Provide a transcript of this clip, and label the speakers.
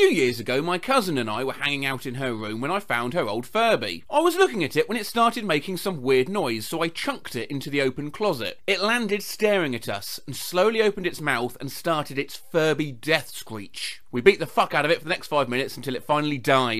Speaker 1: few years ago, my cousin and I were hanging out in her room when I found her old Furby. I was looking at it when it started making some weird noise, so I chunked it into the open closet. It landed staring at us and slowly opened its mouth and started its Furby death screech. We beat the fuck out of it for the next five minutes until it finally died.